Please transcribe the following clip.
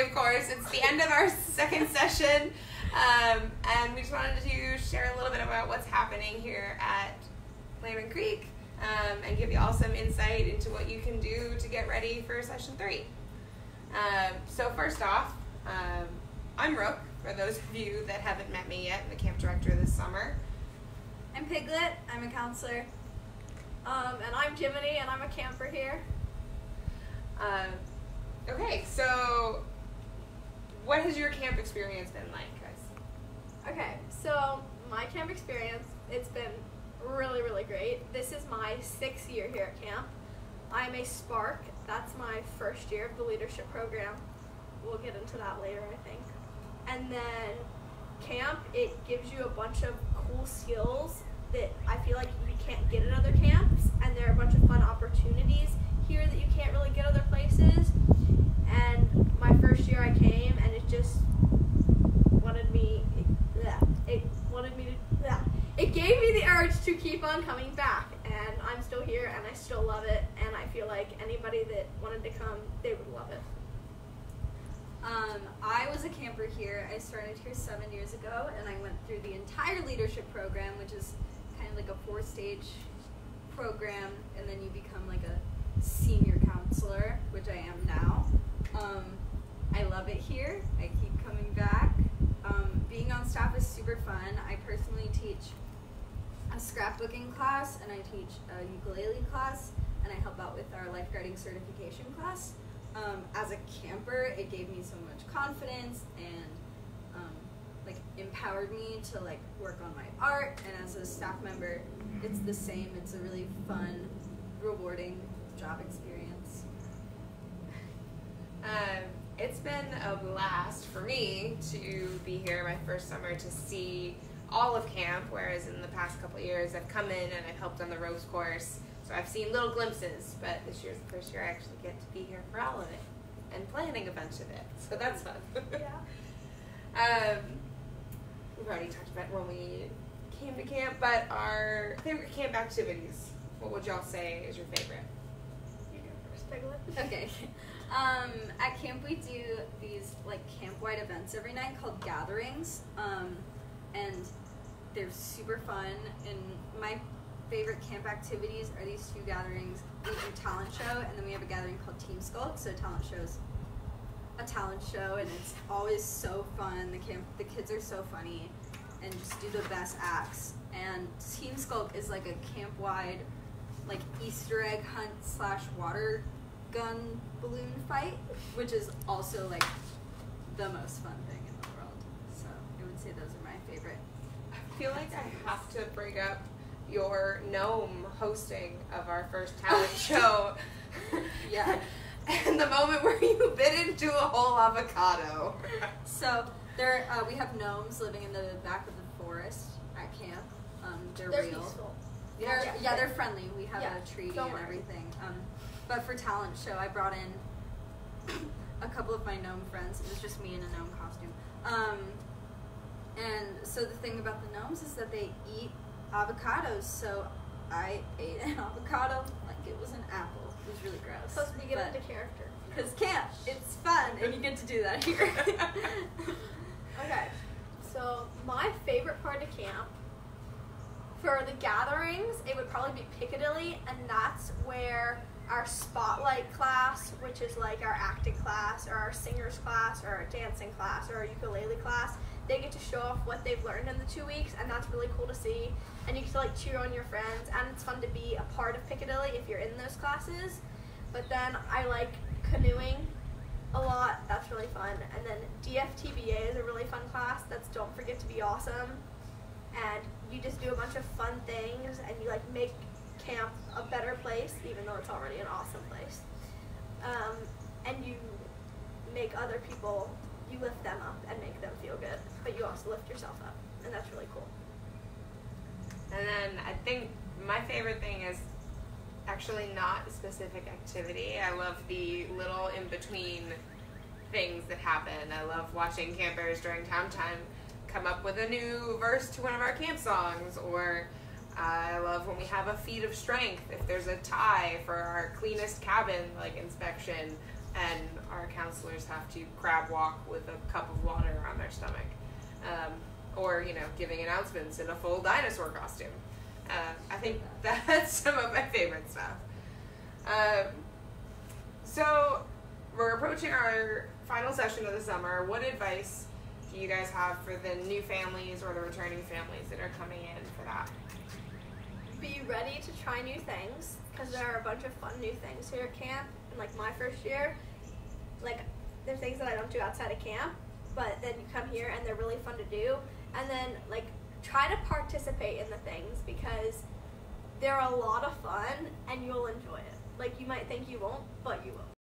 Of course. It's the end of our second session, um, and we just wanted to share a little bit about what's happening here at Lantern Creek um, and give you all some insight into what you can do to get ready for session three. Um, so, first off, um, I'm Rook, for those of you that haven't met me yet, I'm the camp director this summer. I'm Piglet. I'm a counselor. Um, and I'm Jiminy, and I'm a camper here. Um, okay, so what has your camp experience been like, guys? Okay, so my camp experience, it's been really, really great. This is my sixth year here at camp. I'm a Spark. That's my first year of the leadership program. We'll get into that later, I think. And then camp, it gives you a bunch of cool skills that I feel like you can't get at other camps, and there are a bunch of fun opportunities here that you can't really get other places. And my first year I came, and it just wanted me, yeah, it wanted me to, yeah, it gave me the urge to keep on coming back. And I'm still here, and I still love it, and I feel like anybody that wanted to come, they would love it. Um, I was a camper here. I started here seven years ago, and I went through the entire leadership program, which is kind of like a four-stage program, and then you become like a senior counselor, which I am now. Um, I love it here. I keep coming back. Um, being on staff is super fun. I personally teach a scrapbooking class, and I teach a ukulele class, and I help out with our lifeguarding certification class um, as a camper, it gave me so much confidence and um, like empowered me to like work on my art. And as a staff member, it's the same. It's a really fun, rewarding job experience. Um, it's been a blast for me to be here my first summer to see all of camp, whereas in the past couple years I've come in and I've helped on the ropes course so I've seen little glimpses, but this year's the first year I actually get to be here for all of it and planning a bunch of it. So that's fun. Yeah. um, we've already talked about when we came to camp, but our favorite camp activities. What would y'all say is your favorite? You go first, Piglet. Okay. Um, at camp, we do these like camp-wide events every night called gatherings, um, and they're super fun. And my favorite camp activities are these two gatherings. We do talent show, and then we have a gathering called Team Skulk. So talent shows a talent show, and it's always so fun. The camp, the kids are so funny, and just do the best acts. And Team Skulk is like a camp-wide, like Easter egg hunt slash water gun balloon fight, which is also like the most fun thing in the world. So I would say those are my favorite. I feel like I have to bring up your gnome hosting of our first talent show. Yeah. and the moment where you bit into a whole avocado. So there, uh, we have gnomes living in the back of the forest at camp. Um, they're, They're real. peaceful. They're, Yeah. yeah, they're friendly. We have Yeah, a tree don't and worry. everything. Um, but for talent show, I brought in a couple of my gnome friends. It was just me in a gnome costume. Um, and so the thing about the gnomes is that they eat avocados. So I ate an avocado like it was an apple. It was really gross. Supposed to be get into character. Because camp, it's fun, and you get to do that here. Okay, so my favorite part of camp for the gatherings, it would probably be Piccadilly, and that's where our spotlight class, which is like our acting class, or our singers class, or our dancing class, or our ukulele class, they get to show off what they've learned in the two weeks, and that's really cool to see. And you get to like cheer on your friends, and it's fun to be a part of Piccadilly if you're in those classes. But then I like canoeing a lot. That's really fun. And then DFTBA is a really fun class. That's Don't Forget to Be Awesome. And you just do a bunch of fun things and you like make camp a better place, even though it's already an awesome place. Um, and you make other people, you lift them up and make them feel good, but you also lift yourself up. And that's really cool. And then I think my favorite thing is actually not a specific activity. I love the little in between things that happen. I love watching campers during town time come up with a new verse to one of our camp songs, or uh, I love when we have a feat of strength. If there's a tie for our cleanest cabin like inspection, and our counselors have to crab walk with a cup of water on their stomach, um, or you know, giving announcements in a full dinosaur costume. Uh, I think that's some of my favorite stuff. Um, so we're approaching our final session of the summer. What advice do you guys have for the new families or the returning families that are coming in for that? Be ready to try new things because there are a bunch of fun new things here at camp. And like my first year, like there's things that I don't do outside of camp, but then you come here and they're really fun to do. And then like try to participate in the things because they're a lot of fun and you'll enjoy it. Like you might think you won't, but you will.